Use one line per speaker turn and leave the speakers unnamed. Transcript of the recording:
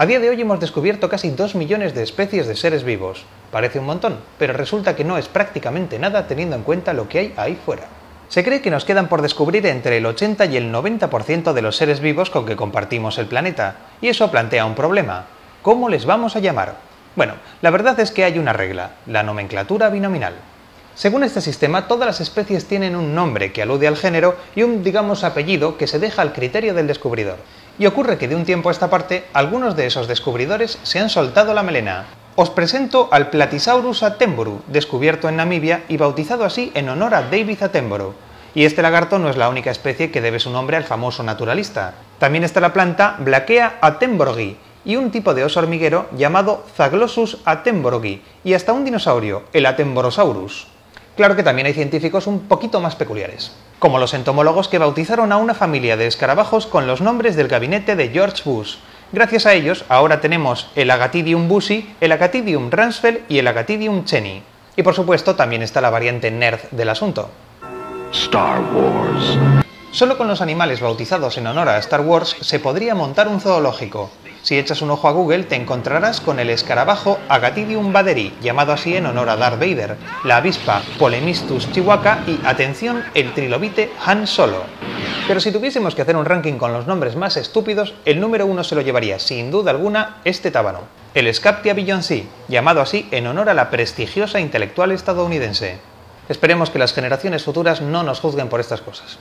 A día de hoy hemos descubierto casi 2 millones de especies de seres vivos. Parece un montón, pero resulta que no es prácticamente nada teniendo en cuenta lo que hay ahí fuera. Se cree que nos quedan por descubrir entre el 80 y el 90% de los seres vivos con que compartimos el planeta, y eso plantea un problema. ¿Cómo les vamos a llamar? Bueno, la verdad es que hay una regla, la nomenclatura binominal. Según este sistema, todas las especies tienen un nombre que alude al género y un, digamos, apellido que se deja al criterio del descubridor. Y ocurre que de un tiempo a esta parte, algunos de esos descubridores se han soltado la melena. Os presento al Platysaurus attenborough, descubierto en Namibia y bautizado así en honor a David Attenborough. Y este lagarto no es la única especie que debe su nombre al famoso naturalista. También está la planta Blakea attenboroughi y un tipo de oso hormiguero llamado Zaglossus attenboroughi y hasta un dinosaurio, el Attenborosaurus. Claro que también hay científicos un poquito más peculiares, como los entomólogos que bautizaron a una familia de escarabajos con los nombres del gabinete de George Bush. Gracias a ellos, ahora tenemos el Agatidium bushi, el Agatidium ransfeld y el Agatidium cheni. Y por supuesto también está la variante nerd del asunto. Star Wars. Solo con los animales bautizados en honor a Star Wars se podría montar un zoológico, si echas un ojo a Google te encontrarás con el escarabajo Agatidium baderi, llamado así en honor a Darth Vader, la avispa Polemistus chihuahua y, atención, el trilobite Han Solo. Pero si tuviésemos que hacer un ranking con los nombres más estúpidos, el número uno se lo llevaría sin duda alguna este tábano, el Scaptia Beyoncé, llamado así en honor a la prestigiosa intelectual estadounidense. Esperemos que las generaciones futuras no nos juzguen por estas cosas.